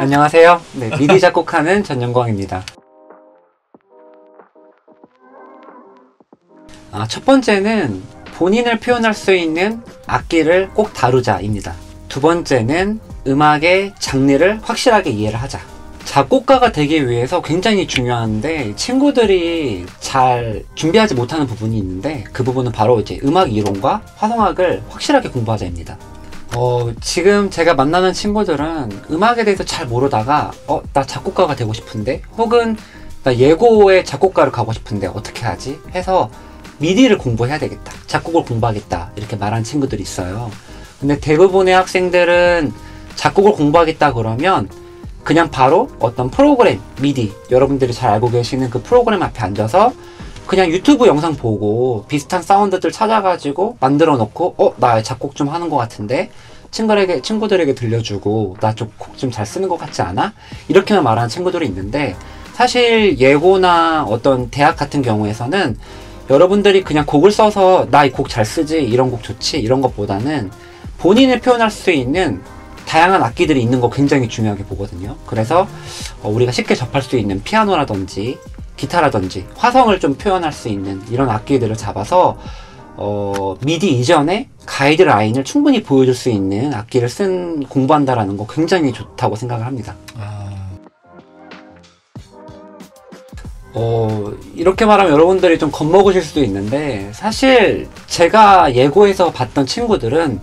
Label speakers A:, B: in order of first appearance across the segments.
A: 안녕하세요. 네, 미디 작곡하는 전영광입니다. 아, 첫 번째는 본인을 표현할 수 있는 악기를 꼭 다루자입니다. 두 번째는 음악의 장르를 확실하게 이해를 하자. 작곡가가 되기 위해서 굉장히 중요한데 친구들이 잘 준비하지 못하는 부분이 있는데 그 부분은 바로 이제 음악 이론과 화성학을 확실하게 공부하자입니다. 어, 지금 제가 만나는 친구들은 음악에 대해서 잘 모르다가 어, 나 작곡가가 되고 싶은데 혹은 나 예고의 작곡가를 가고 싶은데 어떻게 하지? 해서 미디를 공부해야 되겠다. 작곡을 공부하겠다. 이렇게 말하는 친구들이 있어요. 근데 대부분의 학생들은 작곡을 공부하겠다 그러면 그냥 바로 어떤 프로그램, 미디, 여러분들이 잘 알고 계시는 그 프로그램 앞에 앉아서 그냥 유튜브 영상 보고 비슷한 사운드들 찾아가지고 만들어 놓고 어, 나 작곡 좀 하는 것 같은데 친구들에게, 친구들에게 들려주고 나 좀 곡 좀 잘 쓰는 것 같지 않아? 이렇게만 말하는 친구들이 있는데 사실 예고나 어떤 대학 같은 경우에서는 여러분들이 그냥 곡을 써서 나 이 곡 잘 쓰지 이런 곡 좋지 이런 것보다는 본인을 표현할 수 있는 다양한 악기들이 있는 거 굉장히 중요하게 보거든요. 그래서 어, 우리가 쉽게 접할 수 있는 피아노라든지 기타라든지 화성을 좀 표현할 수 있는 이런 악기들을 잡아서 어, 미디 이전에 가이드 라인을 충분히 보여줄 수 있는 악기를 쓴 공부한다라는 거 굉장히 좋다고 생각을 합니다.
B: 아,
A: 어, 이렇게 말하면 여러분들이 좀 겁먹으실 수도 있는데, 사실 제가 예고에서 봤던 친구들은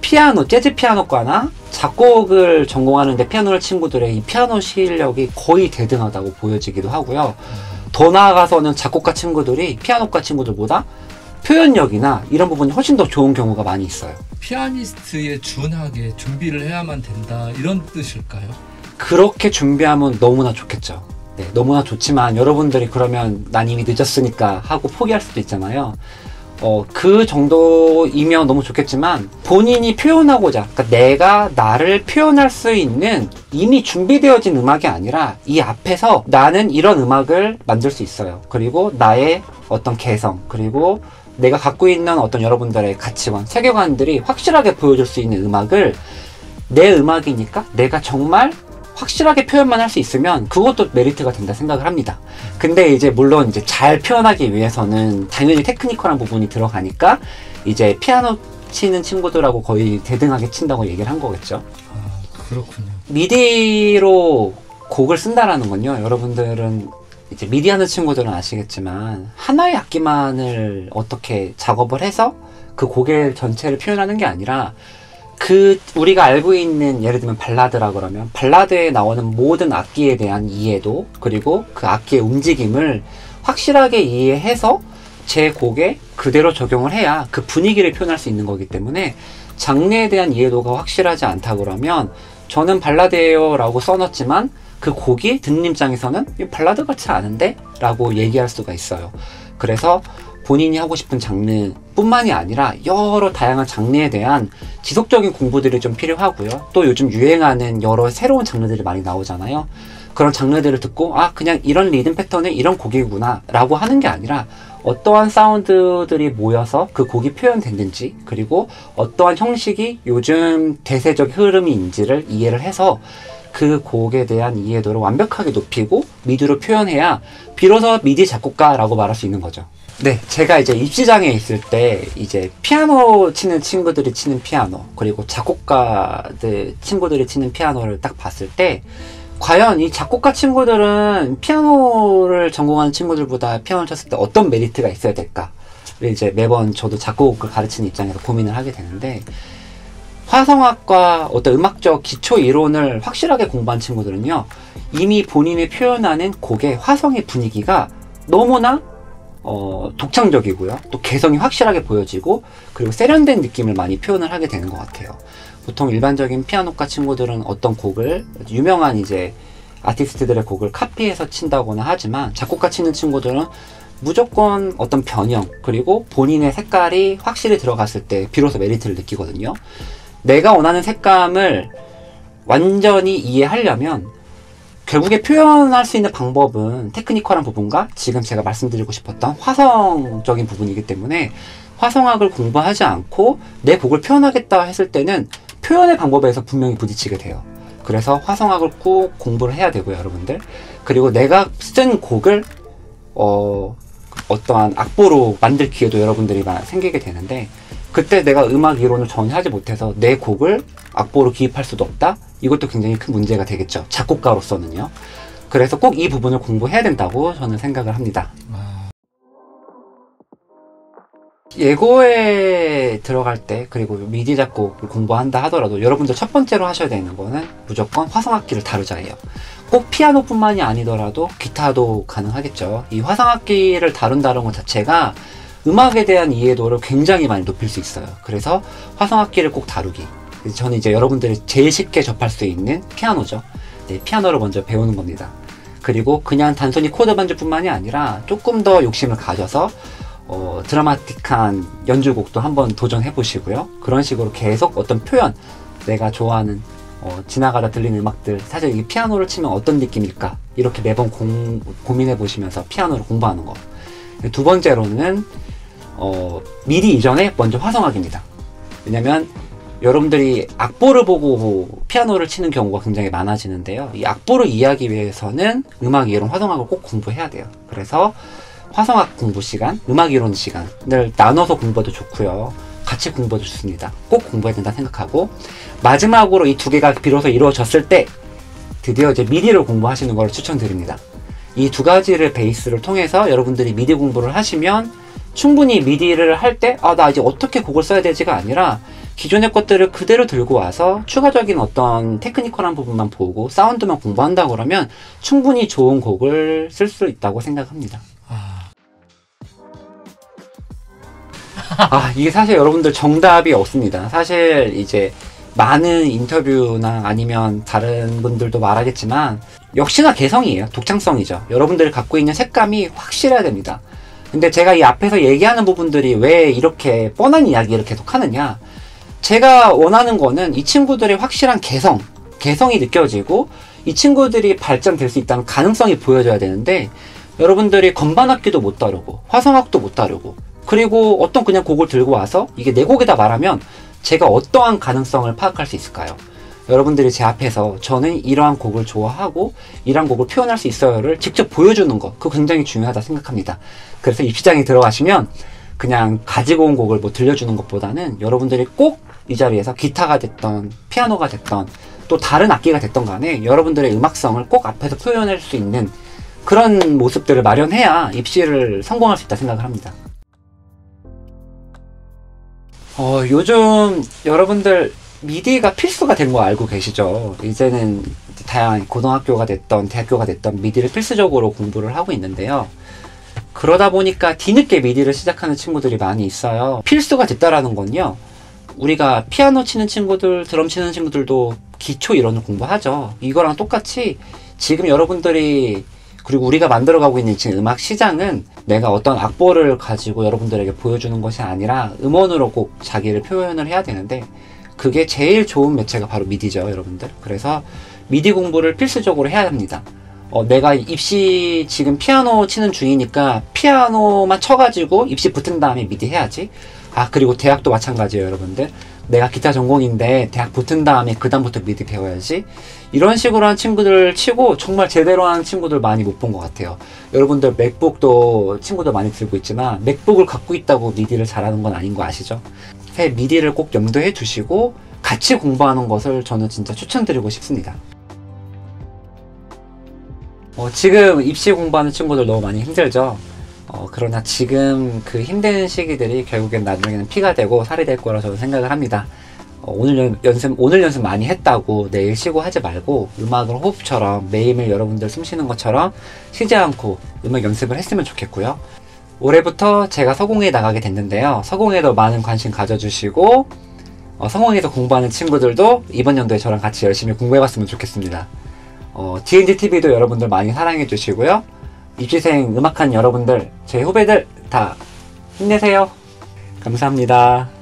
A: 피아노, 재즈 피아노과나 작곡을 전공하는데 피아노를 친구들의 이 피아노 실력이 거의 대등하다고 보여지기도 하고요. 더 나아가서는 작곡가 친구들이 피아노과 친구들보다 표현력이나 이런 부분이 훨씬 더 좋은 경우가 많이 있어요.
B: 피아니스트에 준하게 준비를 해야만 된다 이런 뜻일까요?
A: 그렇게 준비하면 너무나 좋겠죠. 네, 너무나 좋지만 여러분들이 그러면 난 이미 늦었으니까 하고 포기할 수도 있잖아요. 어, 그 정도이면 너무 좋겠지만 본인이 표현하고자, 그러니까 내가 나를 표현할 수 있는 이미 준비되어진 음악이 아니라 이 앞에서 나는 이런 음악을 만들 수 있어요. 그리고 나의 어떤 개성, 그리고 내가 갖고 있는 어떤 여러분들의 가치관, 세계관들이 확실하게 보여줄 수 있는 음악을 내 음악이니까 내가 정말 확실하게 표현만 할 수 있으면 그것도 메리트가 된다 생각을 합니다. 근데 이제 물론 이제 잘 표현하기 위해서는 당연히 테크니컬한 부분이 들어가니까 이제 피아노 치는 친구들하고 거의 대등하게 친다고 얘기를 한 거겠죠.
B: 아, 그렇군요.
A: 미디로 곡을 쓴다라는 건요. 여러분들은 이제 미디 하는 친구들은 아시겠지만 하나의 악기만을 어떻게 작업을 해서 그 곡의 전체를 표현하는 게 아니라 그 우리가 알고 있는 예를 들면 발라드라 그러면 발라드에 나오는 모든 악기에 대한 이해도 그리고 그 악기의 움직임을 확실하게 이해해서 제 곡에 그대로 적용을 해야 그 분위기를 표현할 수 있는 거기 때문에 장르에 대한 이해도가 확실하지 않다 그러면 저는 발라드예요 라고 써놨지만 그 곡이 듣는 입장에서는 이 발라드 같지 않은데? 라고 얘기할 수가 있어요. 그래서 본인이 하고 싶은 장르뿐만이 아니라 여러 다양한 장르에 대한 지속적인 공부들이 좀 필요하고요. 또 요즘 유행하는 여러 새로운 장르들이 많이 나오잖아요. 그런 장르들을 듣고 아 그냥 이런 리듬 패턴의 이런 곡이구나 라고 하는 게 아니라 어떠한 사운드들이 모여서 그 곡이 표현됐는지 그리고 어떠한 형식이 요즘 대세적 흐름인지를 이해를 해서 그 곡에 대한 이해도를 완벽하게 높이고 미디로 표현해야 비로소 미디 작곡가라고 말할 수 있는 거죠. 네, 제가 이제 입시장에 있을 때 이제 피아노 치는 친구들이 치는 피아노 그리고 작곡가들 친구들이 치는 피아노를 딱 봤을 때 과연 이 작곡가 친구들은 피아노를 전공하는 친구들보다 피아노를 쳤을 때 어떤 메리트가 있어야 될까? 를 이제 매번 저도 작곡을 가르치는 입장에서 고민을 하게 되는데 화성학과 어떤 음악적 기초 이론을 확실하게 공부한 친구들은요 이미 본인이 표현하는 곡의 화성의 분위기가 너무나 어, 독창적이고요. 또 개성이 확실하게 보여지고 그리고 세련된 느낌을 많이 표현을 하게 되는 것 같아요. 보통 일반적인 피아노과 친구들은 어떤 곡을 유명한 이제 아티스트들의 곡을 카피해서 친다거나 하지만 작곡가 치는 친구들은 무조건 어떤 변형 그리고 본인의 색깔이 확실히 들어갔을 때 비로소 메리트를 느끼거든요. 내가 원하는 색감을 완전히 이해하려면 결국에 표현할 수 있는 방법은 테크니컬한 부분과 지금 제가 말씀드리고 싶었던 화성적인 부분이기 때문에 화성학을 공부하지 않고 내 곡을 표현하겠다 했을 때는 표현의 방법에서 분명히 부딪히게 돼요. 그래서 화성학을 꼭 공부를 해야 되고요, 여러분들. 그리고 내가 쓴 곡을 어 어떠한 악보로 만들 기회도 여러분들이 마- 생기게 되는데 그때 내가 음악 이론을 전혀 하지 못해서 내 곡을 악보로 기입할 수도 없다. 이것도 굉장히 큰 문제가 되겠죠. 작곡가로서는요. 그래서 꼭 이 부분을 공부해야 된다고 저는 생각을 합니다.
B: 아,
A: 예고에 들어갈 때 그리고 미디 작곡을 공부한다 하더라도 여러분들 첫 번째로 하셔야 되는 거는 무조건 화성악기를 다루자예요. 꼭 피아노뿐만이 아니더라도 기타도 가능하겠죠. 이 화성악기를 다룬다는 것 자체가 음악에 대한 이해도를 굉장히 많이 높일 수 있어요. 그래서 화성악기를 꼭 다루기. 저는 이제 여러분들이 제일 쉽게 접할 수 있는 피아노죠. 네, 피아노를 먼저 배우는 겁니다. 그리고 그냥 단순히 코드 반주뿐만이 아니라 조금 더 욕심을 가져서 어, 드라마틱한 연주곡도 한번 도전해 보시고요. 그런 식으로 계속 어떤 표현, 내가 좋아하는 어, 지나가다 들리는 음악들, 사실 이 피아노를 치면 어떤 느낌일까? 이렇게 매번 공, 고민해 보시면서 피아노를 공부하는 거. 두 번째로는 어, 미리 이전에 먼저 화성학입니다. 왜냐면 여러분들이 악보를 보고 피아노를 치는 경우가 굉장히 많아지는데요. 이 악보를 이해하기 위해서는 음악 이론 화성학을 꼭 공부해야 돼요. 그래서 화성학 공부 시간, 음악 이론 시간을 나눠서 공부해도 좋고요. 같이 공부해도 좋습니다. 꼭 공부해야 된다 생각하고 마지막으로 이 두 개가 비로소 이루어졌을 때 드디어 이제 미디를 공부하시는 걸 추천드립니다. 이 두 가지를 베이스를 통해서 여러분들이 미디 공부를 하시면 충분히 미디를 할 때, 아, 나 이제 어떻게 곡을 써야 되지가 아니라 기존의 것들을 그대로 들고 와서 추가적인 어떤 테크니컬한 부분만 보고 사운드만 공부한다 그러면 충분히 좋은 곡을 쓸 수 있다고 생각합니다.
B: 아,
A: 아, 이게 사실 여러분들 정답이 없습니다. 사실 이제 많은 인터뷰나 아니면 다른 분들도 말하겠지만 역시나 개성이에요. 독창성이죠. 여러분들이 갖고 있는 색감이 확실해야 됩니다. 근데 제가 이 앞에서 얘기하는 부분들이 왜 이렇게 뻔한 이야기를 계속 하느냐. 제가 원하는 거는 이 친구들의 확실한 개성, 개성이 느껴지고 이 친구들이 발전될 수 있다는 가능성이 보여져야 되는데 여러분들이 건반악기도 못 다루고 화성악도 못 다루고 그리고 어떤 그냥 곡을 들고 와서 이게 내 곡이다 말하면 제가 어떠한 가능성을 파악할 수 있을까요? 여러분들이 제 앞에서 저는 이러한 곡을 좋아하고 이러한 곡을 표현할 수 있어요를 직접 보여주는 거 그거 굉장히 중요하다 생각합니다. 그래서 입시장에 들어가시면 그냥 가지고 온 곡을 뭐 들려주는 것보다는 여러분들이 꼭 이 자리에서 기타가 됐던 피아노가 됐던 또 다른 악기가 됐던 간에 여러분들의 음악성을 꼭 앞에서 표현할 수 있는 그런 모습들을 마련해야 입시를 성공할 수 있다 생각을 합니다. 어, 요즘 여러분들 미디가 필수가 된 거 알고 계시죠? 이제는 다양한 고등학교가 됐던 대학교가 됐던 미디를 필수적으로 공부를 하고 있는데요. 그러다 보니까 뒤늦게 미디를 시작하는 친구들이 많이 있어요. 필수가 됐다라는 건요. 우리가 피아노 치는 친구들, 드럼 치는 친구들도 기초 이론을 공부하죠. 이거랑 똑같이 지금 여러분들이 그리고 우리가 만들어가고 있는 지금 음악 시장은 내가 어떤 악보를 가지고 여러분들에게 보여주는 것이 아니라 음원으로 꼭 자기를 표현을 해야 되는데 그게 제일 좋은 매체가 바로 미디죠, 여러분들. 그래서 미디 공부를 필수적으로 해야 합니다. 어, 내가 입시 지금 피아노 치는 중이니까 피아노만 쳐가지고 입시 붙은 다음에 미디 해야지. 아, 그리고 대학도 마찬가지예요, 여러분들. 내가 기타 전공인데 대학 붙은 다음에 그 다음부터 미디 배워야지. 이런 식으로 한 친구들 치고 정말 제대로 한 친구들 많이 못 본 것 같아요. 여러분들 맥북도 친구들 많이 들고 있지만 맥북을 갖고 있다고 미디를 잘하는 건 아닌 거 아시죠? 해 미디를 꼭 염두에 두시고 같이 공부하는 것을 저는 진짜 추천드리고 싶습니다. 어, 지금 입시 공부하는 친구들 너무 많이 힘들죠? 어, 그러나 지금 그 힘든 시기들이 결국엔 나중에는 피가 되고 살이 될 거라 저는 생각을 합니다. 어, 오늘 연, 연습, 오늘 연습 많이 했다고 내일 쉬고 하지 말고 음악을 호흡처럼 매일매일 여러분들 숨 쉬는 것처럼 쉬지 않고 음악 연습을 했으면 좋겠고요. 올해부터 제가 서공에 나가게 됐는데요. 서공에도 많은 관심 가져주시고 어, 서공에서 공부하는 친구들도 이번 연도에 저랑 같이 열심히 공부해봤으면 좋겠습니다. 어, D&D TV도 여러분들 많이 사랑해 주시고요. 입시생 음악한 여러분들, 제 후배들 다 힘내세요. 감사합니다.